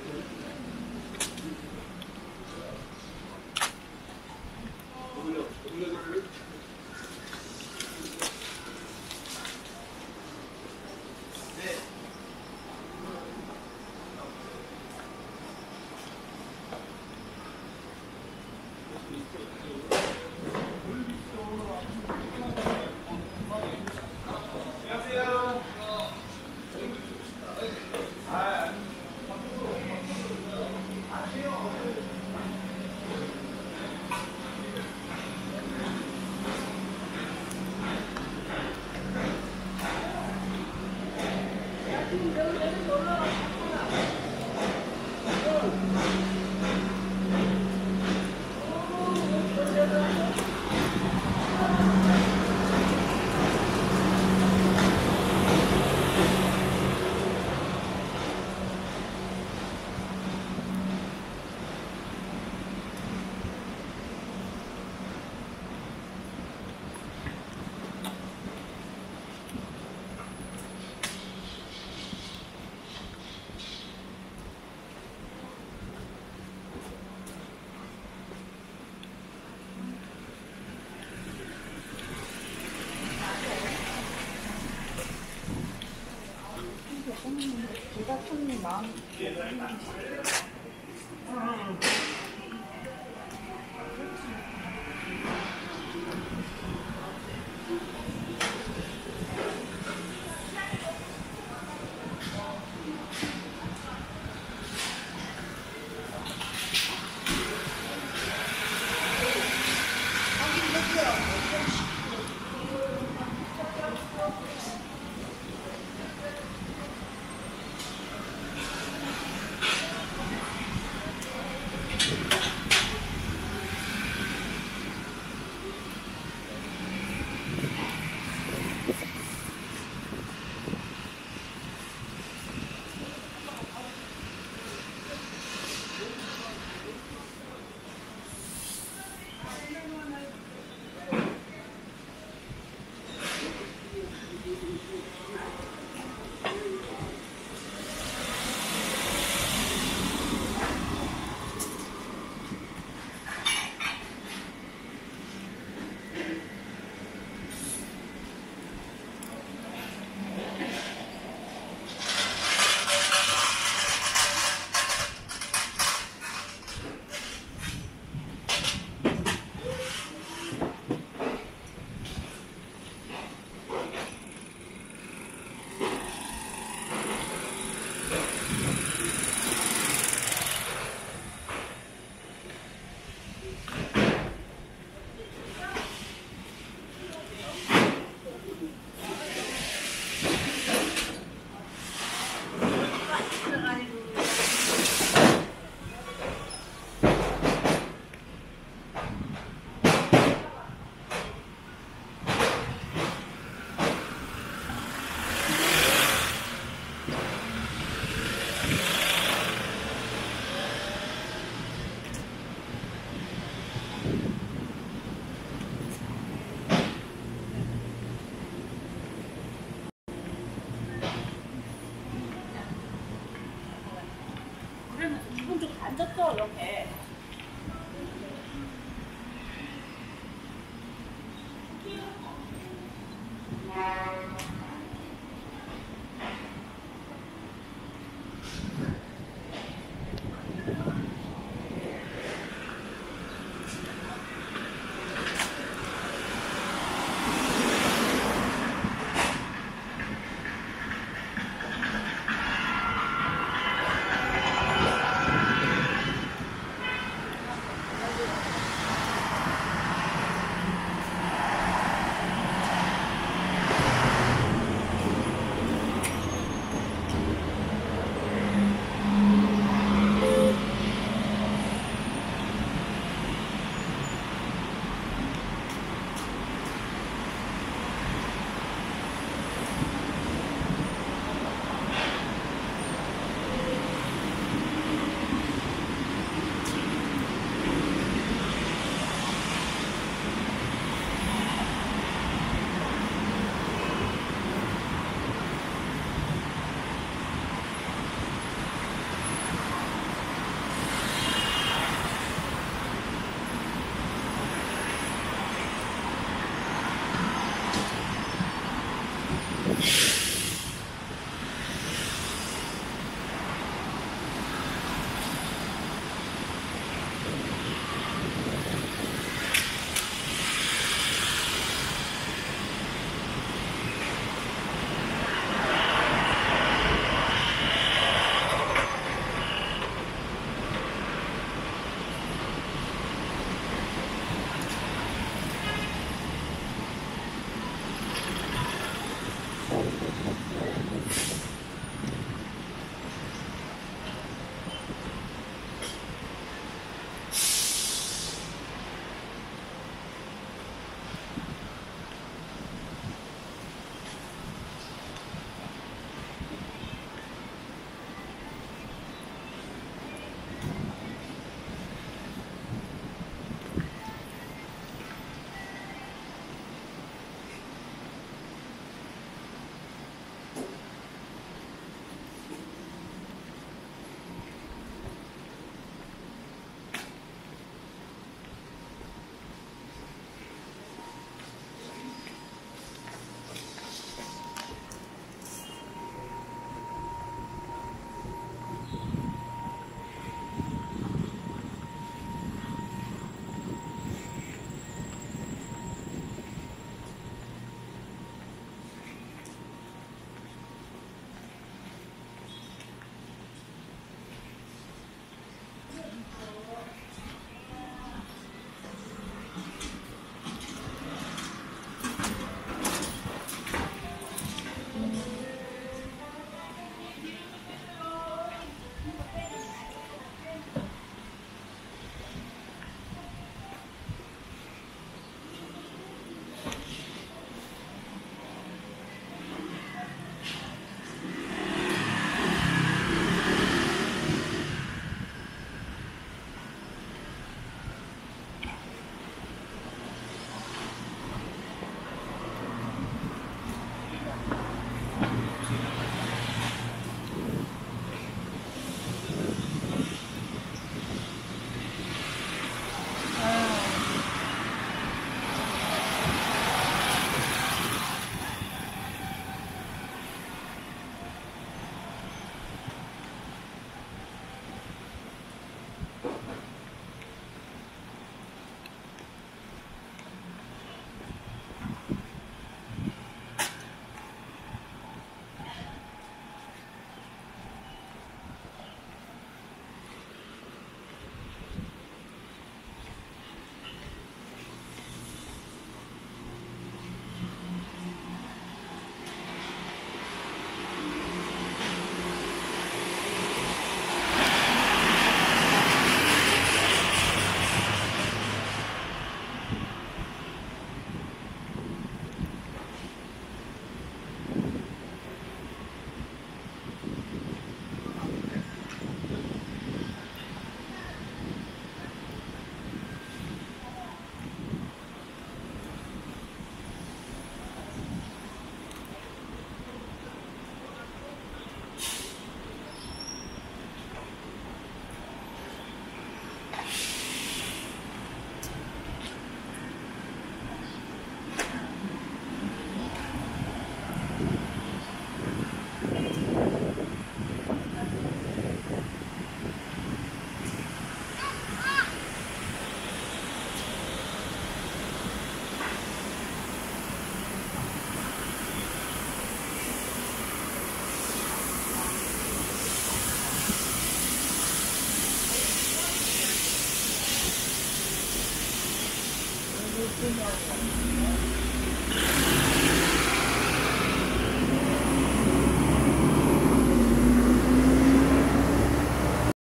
to eat. Thank you. 손님 마음 앉았죠 이렇게 Yeah.